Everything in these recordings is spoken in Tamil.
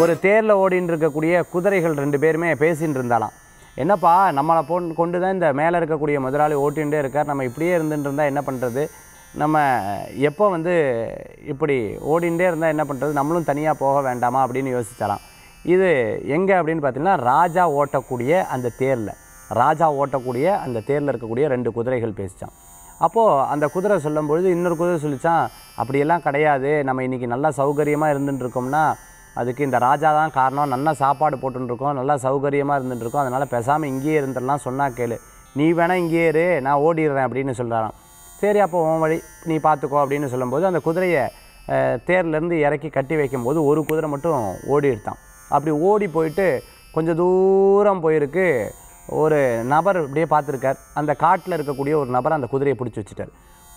ஒரு தேரில் ஓடின்னு இருக்கக்கூடிய குதிரைகள் ரெண்டு பேருமே பேசின்னு இருந்தாலாம் என்னப்பா நம்மளை பொன் கொண்டு தான் இந்த மேலே இருக்கக்கூடிய முதலாளி ஓட்டிகிட்டே இருக்கார். நம்ம இப்படியே இருந்துட்டு இருந்தால் என்ன பண்ணுறது நம்ம எப்போ வந்து இப்படி ஓடிண்டே இருந்தால் என்ன பண்ணுறது நம்மளும் தனியாக போக வேண்டாமா? அப்படின்னு யோசிச்சலாம் இது எங்கே அப்படின்னு பார்த்தீங்கன்னா ராஜா ஓட்டக்கூடிய அந்த தேரில். ராஜா ஓட்டக்கூடிய அந்த தேரில் இருக்கக்கூடிய ரெண்டு குதிரைகள் பேசித்தான் அப்போது அந்த குதிரை சொல்லும்பொழுது இன்னொரு குதிரை சொல்லித்தான் அப்படியெல்லாம் கிடையாது. நம்ம இன்றைக்கி நல்லா சௌகரியமாக இருந்துட்டு இருக்கோம்னா அதுக்கு இந்த ராஜா தான் காரணம். நல்லா சாப்பாடு போட்டுருக்கோம் நல்லா சௌகரியமாக இருந்துட்டுருக்கோம் அதனால் பேசாமல் இங்கேயே இருந்துடலாம் சொன்னால் கேளு. நீ வேணால் இங்கேயே இரு நான் ஓடிடுறேன் அப்படின்னு சொல்கிறாராம் சரி அப்போ உன் வழி நீ பார்த்துக்கோ அப்படின்னு சொல்லும்போது அந்த குதிரையை தேர்லேருந்து இறக்கி கட்டி வைக்கும்போது ஒரு குதிரை மட்டும் ஓடி எடுத்தான் அப்படி ஓடி போயிட்டு கொஞ்சம் தூரம் போயிருக்கு. ஒரு நபர் இப்படியே பார்த்துருக்கார். அந்த காட்டில் இருக்கக்கூடிய ஒரு நபர் அந்த குதிரையை பிடிச்சி வச்சுட்டார்.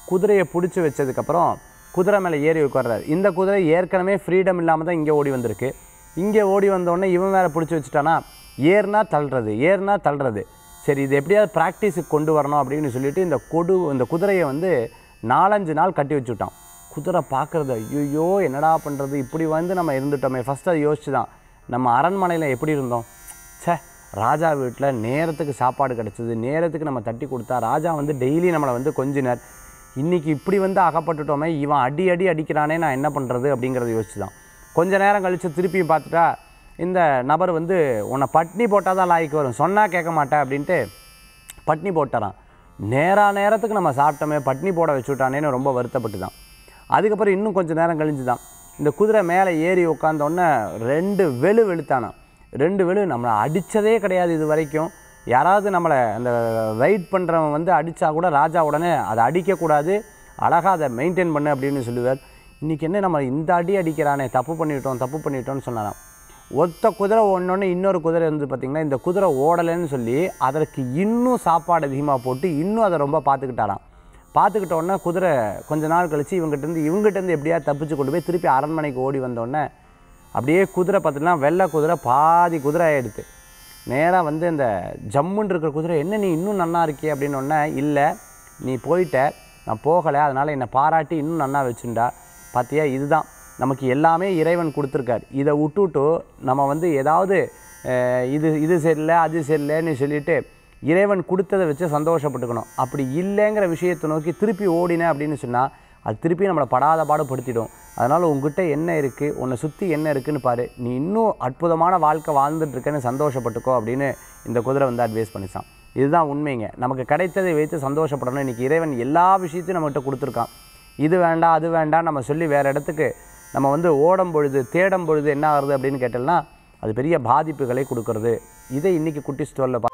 குதிரையை பிடிச்சி வச்சதுக்கப்புறம் குதிரை மேலே ஏறி உட்கார்றாரு. இந்த குதிரை ஏற்கனவே ஃப்ரீடம் இல்லாமல் தான் இங்கே ஓடி வந்திருக்கு. இங்கே ஓடி வந்தோடனே இவன் மேலே பிடிச்சி வச்சுட்டானா? ஏறுனா தள்ளுறது ஏறுனா தள்ளுறது. சரி இது எப்படியாவது ப்ராக்டிஸுக்கு கொண்டு வரணும் அப்படின்னு சொல்லிட்டு இந்த கொடு இந்த குதிரையை வந்து நாலஞ்சு நாள் கட்டி வச்சுட்டான். குதிரை பார்க்குறது ஐயோ என்னடா பண்ணுறது இப்படி வந்து நம்ம இருந்துட்டோமே. ஃபஸ்ட்டு அதை யோசிச்சு தான் நம்ம அரண்மனையில் எப்படி இருந்தோம்? ச்சே ராஜா வீட்டில் நேரத்துக்கு சாப்பாடு கிடச்சிது. நேரத்துக்கு நம்ம தட்டி கொடுத்தா ராஜா வந்து டெய்லி நம்மளை வந்து கொஞ்சினர். இன்றைக்கி இப்படி வந்து அகப்பட்டுட்டோமே இவன் அடி அடி அடிக்கிறானே நான் என்ன பண்ணுறது அப்படிங்கிறத யோசிச்சு தான் கொஞ்ச நேரம் கழித்து திருப்பியும் பார்த்துட்டா இந்த நபர் வந்து உன்னை பட்னி போட்டால் தான் லாய்க்கு வரும் சொன்னால் கேட்க மாட்டேன் அப்படின்ட்டு பட்னி போட்டுறான். நேராக நேரத்துக்கு நம்ம சாப்பிட்டோமே பட்னி போட வச்சுட்டானேன்னு ரொம்ப வருத்தப்பட்டு தான் அதுக்கப்புறம் இன்னும் கொஞ்சம் நேரம் கழிஞ்சு தான் இந்த குதிரை மேலே ஏறி உட்காந்தோடனே ரெண்டு வெளு வெளுத்தானான் ரெண்டு வெளு நம்மளை அடித்ததே கிடையாது இது வரைக்கும். யாராவது நம்மளை அந்த வெயிட் பண்ணுறவன் வந்து அடித்தா கூட ராஜா உடனே அதை அடிக்கக்கூடாது. அழகாக அதை மெயின்டைன் பண்ணு அப்படின்னு சொல்லுவார். இன்றைக்கி என்ன நம்ம இந்த அடி அடிக்கிறானே தப்பு பண்ணிட்டோம் தப்பு பண்ணிவிட்டோம்னு சொன்னாராம். ஒத்த குதிரை ஓடனோடனே இன்னொரு குதிரை வந்து பார்த்திங்கன்னா இந்த குதிரை ஓடலைன்னு சொல்லி அதற்கு இன்னும் சாப்பாடு அதிகமாக போட்டு இன்னும் அதை ரொம்ப பார்த்துக்கிட்டாராம். பார்த்துக்கிட்ட உடனே குதிரை கொஞ்ச நாள் கழித்து இவங்ககிட்டருந்து இவங்ககிட்டருந்து எப்படியாவது தப்பிச்சு கொண்டு போய் திருப்பி அரண்மனைக்கு ஓடி வந்தோடனே அப்படியே குதிரை பார்த்தீங்கன்னா வெள்ளை குதிரை பாதி குதிரை ஆகிடுது நேராக வந்து இந்த ஜம்முன்னு இருக்கிற குதிரை என்ன நீ இன்னும் நன்னா இருக்கியே அப்படின்னு இல்லை நீ போயிட்ட நான் போகலை அதனால் என்னை பாராட்டி இன்னும் நன்னா வச்சுண்டா பார்த்தியா இதுதான். நமக்கு எல்லாமே இறைவன் கொடுத்துருக்கார். இதை விட்டுட்டு நம்ம வந்து ஏதாவது இது இது சரியில்லை அது சரியில்லைன்னு சொல்லிட்டு இறைவன் கொடுத்ததை வச்சு சந்தோஷப்பட்டுக்கணும். அப்படி இல்லைங்கிற விஷயத்தை நோக்கி திருப்பி ஓடினேன் அப்படின்னு சொன்னால் அது திருப்பி நம்மளை படாத பாடுபடுத்திடும் அதனால் உங்ககிட்ட என்ன இருக்குது உன்னை சுற்றி என்ன இருக்குன்னு பாரு. நீ இன்னும் அற்புதமான வாழ்க்கை வாழ்ந்துட்டு இருக்கேன்னு சந்தோஷப்பட்டுக்கோ அப்படின்னு இந்த குதிரை வந்து அட்வைஸ் பண்ணிச்சான். இதுதான் உண்மைங்க. நமக்கு கிடைத்ததை வைத்து சந்தோஷப்படணும். இன்றைக்கி இறைவன் எல்லா விஷயத்தையும் நம்மகிட்ட கொடுத்துருக்கான். இது வேண்டாம் அது வேண்டாம் நம்ம சொல்லி வேறு இடத்துக்கு நம்ம வந்து ஓடும் பொழுது தேடும் பொழுது என்ன ஆகுறது அப்படின்னு கேட்டோம்னா அது பெரிய பாதிப்புகளை கொடுக்கறது. இதை இன்றைக்கி குட்டி ஸ்டோரில் பா